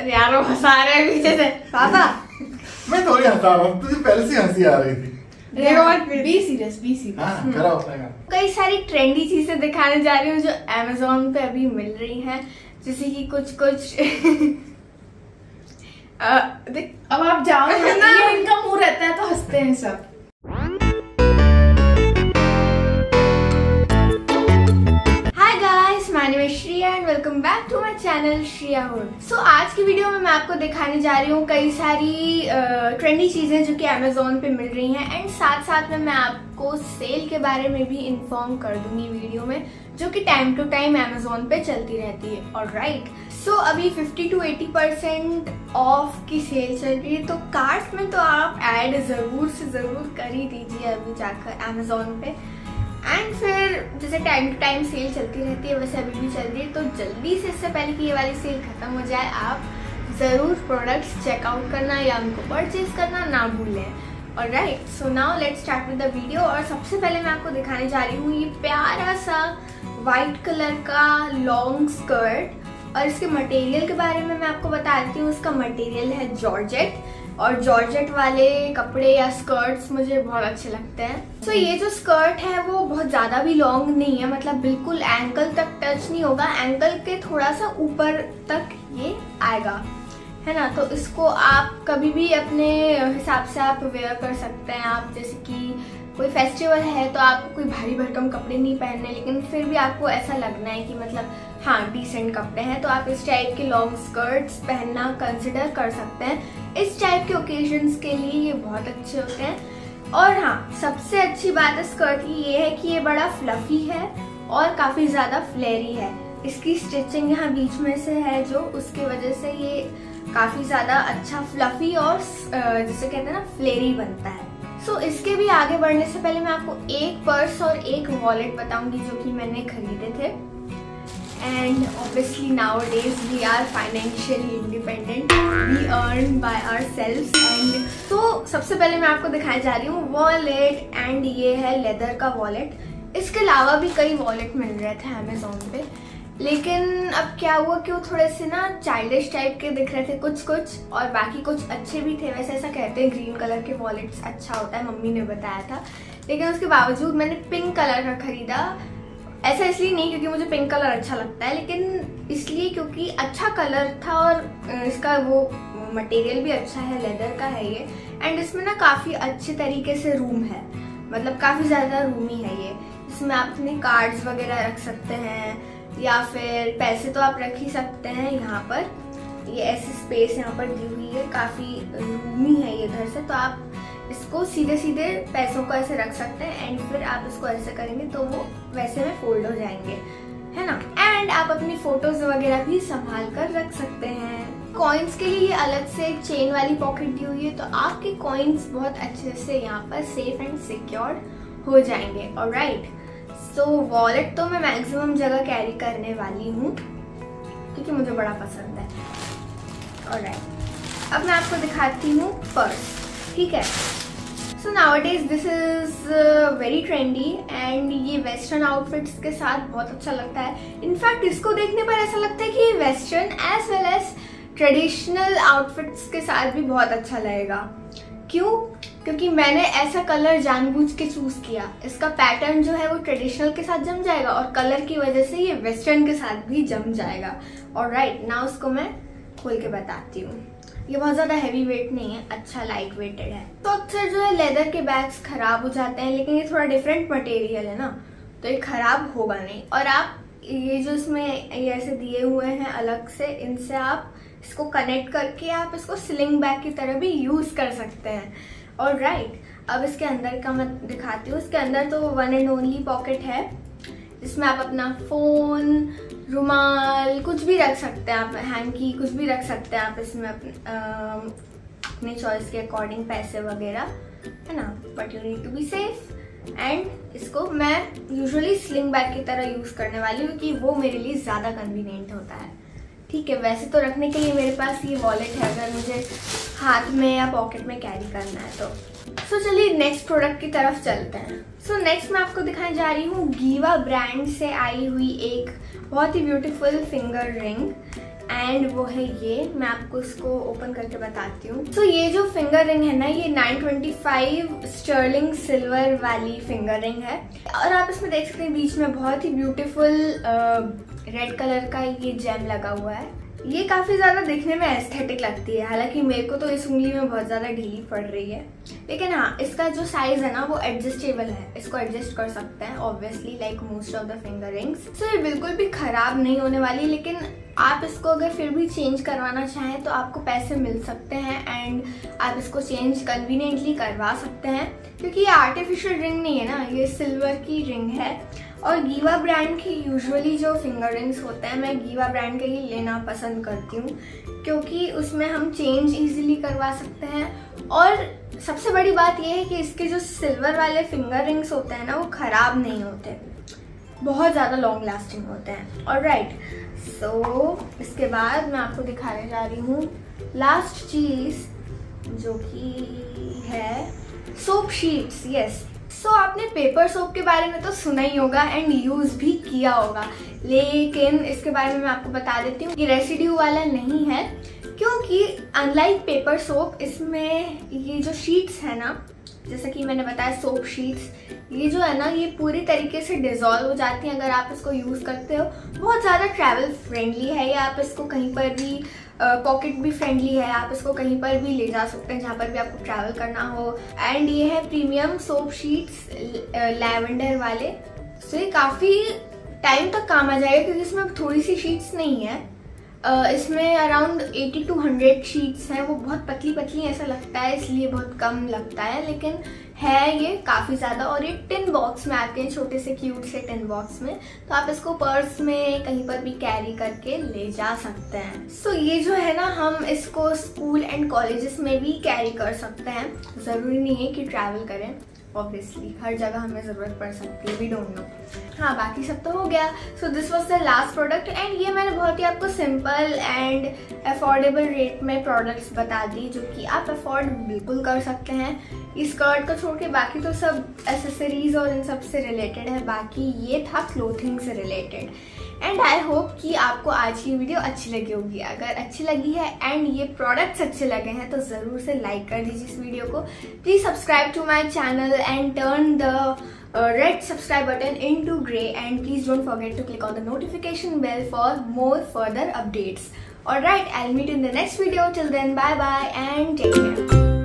अरे यार वो हंसा रहे हैं पीछे से। पापा मैं थोड़ी हंसा रहा हूँ। तुझे पहले से हँसी आ रही थी। बी सीरियस बी सीरियस हाँ काम कई सारी ट्रेंडी चीज़ें दिखाने जा रही हूँ जो Amazon पे अभी मिल रही हैं जैसे कि कुछ कुछ। देख अब आप जाओ। ना इनका मुँह रहता है तो हँसते हैं सब। एंड आज की वीडियो में मैं आपको दिखाने जा रही हूँ कई सारी ट्रेंडी चीज़ें जो कि अमेजोन पे मिल रही हैं एंड साथ साथ में मैं आपको सेल के बारे में भी इन्फॉर्म कर दूँगी वीडियो में, जो कि टाइम टू टाइम अमेजोन पे चलती रहती है। और राइट सो अभी 50 टू 80 परसेंट ऑफ़ की सेल चल रही है तो कार्ट में तो आप ऐड ज़रूर से ज़रूर कर ही दीजिए अभी जाकर अमेजोन पे। एंड फिर जैसे टाइम टू टाइम सेल चलती रहती है, वैसे अभी भी चल रही है तो जल्दी से इससे पहले कि ये वाली सेल खत्म हो जाए, आप ज़रूर प्रोडक्ट्स चेकआउट करना या उनको परचेज करना ना भूलें। और right so now let start with the video और सबसे पहले मैं आपको दिखाने जा रही हूँ ये प्यारा सा वाइट कलर का लॉन्ग स्कर्ट और इसके मटेरियल के बारे में मैं आपको बता देती हूँ इसका मटेरियल है जॉर्जेट और जॉर्जेट वाले कपड़े या स्कर्ट्स मुझे बहुत अच्छे लगते हैं। सो so, ये जो स्कर्ट है वो बहुत ज़्यादा भी लॉन्ग नहीं है मतलब बिल्कुल एंकल तक टच नहीं होगा। एंकल के थोड़ा सा ऊपर तक ये आएगा है ना? तो इसको आप कभी भी अपने हिसाब से आप वेयर कर सकते हैं। आप जैसे कि कोई फेस्टिवल है तो आपको कोई भारी भरकम कपड़े नहीं पहनने, लेकिन फिर भी आपको ऐसा लगना है कि मतलब हाँ डिसेंट कपड़े हैं तो आप इस टाइप के लॉन्ग स्कर्ट्स पहनना कंसिडर कर सकते हैं। इस टाइप के ओकेजन्स के लिए ये बहुत अच्छे होते हैं। और हाँ सबसे अच्छी बात है स्कर्ट की ये है कि ये बड़ा फ्लफी है और काफ़ी ज़्यादा फ्लेरी है। इसकी स्टिचिंग यहाँ बीच में से है, जो उसकी वजह से ये काफ़ी ज़्यादा अच्छा फ्लफी और जिसे कहते हैं ना फ्लेरी बनता है। सो so, इसके भी आगे बढ़ने से पहले मैं आपको एक पर्स और एक वॉलेट बताऊँगी जो कि मैंने खरीदे थे। And obviously nowadays we are financially independent. We earn by self and तो सबसे पहले मैं आपको दिखाने जा रही हूँ वॉलेट एंड ये है लेदर का वॉलेट इसके अलावा भी कई वॉलेट मिल रहे थे अमेजोन पे। लेकिन अब क्या हुआ कि वो थोड़े से ना चाइल्डिश टाइप के दिख रहे थे कुछ कुछ और बाकी कुछ अच्छे भी थे। वैसे ऐसा कहते हैं ग्रीन कलर के वॉलेट्स अच्छा होता है, मम्मी ने बताया था। लेकिन उसके बावजूद मैंने पिंक कलर का खरीदा। ऐसा इसलिए नहीं क्योंकि मुझे पिंक कलर अच्छा लगता है, लेकिन इसलिए क्योंकि अच्छा कलर था और इसका वो मटेरियल भी अच्छा है लेदर का है ये। एंड इसमें ना काफ़ी अच्छे तरीके से रूम है। मतलब काफ़ी ज़्यादा रूमी है ये। इसमें आप अपने कार्ड्स वगैरह रख सकते हैं। या फिर पैसे तो आप रख ही सकते हैं यहाँ पर। ये ऐसी स्पेस यहाँ पर दी हुई है, काफ़ी रूमी है ये घर से तो आप इसको सीधे सीधे पैसों को ऐसे रख सकते हैं एंड फिर आप इसको ऐसे करेंगे तो वो वैसे में फोल्ड हो जाएँगे, है ना? एंड आप अपनी फ़ोटोज़ वगैरह भी संभाल कर रख सकते हैं। कॉइन्स के लिए अलग से एक चेन वाली पॉकेट दी हुई है तो आपके कॉइन्स बहुत अच्छे से यहाँ पर सेफ़ एंड सिक्योर हो जाएँगे और राइट सो so, वॉलेट तो मैं मैक्सिमम जगह कैरी करने वाली हूँ क्योंकि मुझे बड़ा पसंद है। और राइट अब मैं आपको दिखाती हूँ पर्स ठीक है? So nowadays this is very trendy and ये वेस्टर्न आउटफिट्स के साथ बहुत अच्छा लगता है। इनफैक्ट इसको देखने पर ऐसा लगता है कि western as well as traditional outfits के साथ भी बहुत अच्छा लगेगा। क्यों? क्योंकि मैंने ऐसा कलर जानबूझ के चूज़ किया। इसका पैटर्न जो है वो ट्रेडिशनल के साथ जम जाएगा और कलर की वजह से ये वेस्टर्न के साथ भी जम जाएगा। और राइट ना उसको मैं खोल के बताती हूँ। ये बहुत ज़्यादा हैवी वेट नहीं है अच्छा लाइट वेटेड है। तो अक्सर जो है लेदर के बैग्स खराब हो जाते हैं, लेकिन ये थोड़ा डिफरेंट मटेरियल है ना। तो ये खराब होगा नहीं। और आप ये जो इसमें ये ऐसे दिए हुए हैं अलग से, इनसे आप इसको कनेक्ट करके आप इसको स्लिंग बैग की तरह भी यूज़ कर सकते हैं। और राइट अब इसके अंदर का मैं दिखाती हूँ। इसके अंदर तो वन एंड ओनली पॉकेट है। जिसमें आप अपना फ़ोन रुमाल, कुछ भी रख सकते हैं आप हैंकी कुछ भी रख सकते हैं आप इसमें अपने अपने चॉइस के अकॉर्डिंग पैसे वगैरह, है ना? But you need to be safe and इसको मैं यूजुअली स्लिंग बैग की तरह यूज़ करने वाली हूँ क्योंकि वो मेरे लिए ज़्यादा कन्वीनियंट होता है। ठीक है वैसे तो रखने के लिए मेरे पास ये वॉलेट है अगर मुझे हाथ में या पॉकेट में कैरी करना है तो। सो so, चलिए नेक्स्ट प्रोडक्ट की तरफ़ चलते हैं। सो so, नेक्स्ट मैं आपको दिखाने जा रही हूँ गीवा ब्रांड से आई हुई एक बहुत ही ब्यूटीफुल फिंगर रिंग एंड वो है ये मैं आपको इसको ओपन करके बताती हूँ। तो so, ये जो फिंगर रिंग है ना ये 925 स्टर्लिंग सिल्वर वाली फिंगर रिंग है। और आप इसमें देख सकते हैं बीच में बहुत ही ब्यूटीफुल रेड कलर का ये जेम लगा हुआ है। ये काफ़ी ज़्यादा देखने में एस्थेटिक लगती है। हालाँकि मेरे को तो इस उंगली में बहुत ज़्यादा ढीली पड़ रही है। लेकिन हाँ इसका जो साइज़ है ना, वो एडजस्टेबल है। इसको एडजस्ट कर सकते हैं obviously like most of the finger rings so ये बिल्कुल भी ख़राब नहीं होने वाली, लेकिन आप इसको अगर फिर भी चेंज करवाना चाहें तो आपको पैसे मिल सकते हैं एंड आप इसको चेंज कन्वीनियंटली करवा सकते हैं। क्योंकि ये आर्टिफिशियल रिंग नहीं है ना, ये सिल्वर की रिंग है। और गीवा ब्रांड की यूजुअली जो फिंगर रिंग्स होते हैं, मैं गीवा ब्रांड के ही लेना पसंद करती हूँ, क्योंकि उसमें हम चेंज इजीली करवा सकते हैं। और सबसे बड़ी बात यह है कि इसके जो सिल्वर वाले फिंगर रिंग्स होते हैं ना, वो ख़राब नहीं होते। बहुत ज़्यादा लॉन्ग लास्टिंग होते हैं। और राइट सो इसके बाद मैं आपको दिखाने जा रही हूँ लास्ट चीज़ जो कि है soap sheets yes so so, आपने पेपर सोप के बारे में तो सुना ही होगा एंड यूज़ भी किया होगा। लेकिन इसके बारे में मैं आपको बता देती हूँ कि रेसिड्यू वाला नहीं है क्योंकि अनलाइक पेपर सोप इसमें ये जो शीट्स है ना जैसा कि मैंने बताया सोप शीट्स ये जो है ना ये पूरी तरीके से डिजोल्व हो जाती हैं। अगर आप इसको यूज़ करते हो बहुत ज़्यादा ट्रैवल फ्रेंडली है या आप इसको कहीं पर भी पॉकेट भी फ्रेंडली है आप इसको कहीं पर भी ले जा सकते हैं जहाँ पर भी आपको ट्रैवल करना हो। एंड ये है प्रीमियम सोप शीट्स लैवेंडर वाले। सो ये काफ़ी टाइम तक काम आ जाएगा क्योंकि इसमें थोड़ी सी शीट्स नहीं है। uh, इसमें अराउंड 80 टू 100 शीट्स हैं वो बहुत पतली पतली ऐसा लगता है इसलिए बहुत कम लगता है लेकिन है ये काफ़ी ज़्यादा। और ये टिन बॉक्स में आते हैं छोटे से क्यूट से टिन बॉक्स में। तो आप इसको पर्स में कहीं पर भी कैरी करके ले जा सकते हैं। सो so, ये जो है ना हम इसको स्कूल एंड कॉलेजेस में भी कैरी कर सकते हैं। ज़रूरी नहीं है कि ट्रैवल करें। ऑब्वियसली हर जगह हमें ज़रूरत पड़ सकती है वी डोंट नो हाँ बाकी सब तो हो गया. So this was the last product and ये मैंने बहुत ही आपको सिंपल एंड अफोर्डेबल रेट में प्रोडक्ट्स बता दी जो कि आप अफोर्ड बिल्कुल कर सकते हैं. इस स्कर्ट को छोड़ के बाकी तो सब एसेसरीज और इन सबसे रिलेटेड है. बाकी ये था क्लोथिंग से रिलेटेड एंड आई होप कि आपको आज की वीडियो अच्छी लगी होगी। अगर अच्छी लगी है एंड ये प्रोडक्ट्स अच्छे लगे हैं तो ज़रूर से लाइक कर दीजिए इस वीडियो को। Please subscribe to my channel and turn the red subscribe button into grey and please don't forget to click on the notification bell for more further updates और right I'll meet in the next video chill then bye bye and take care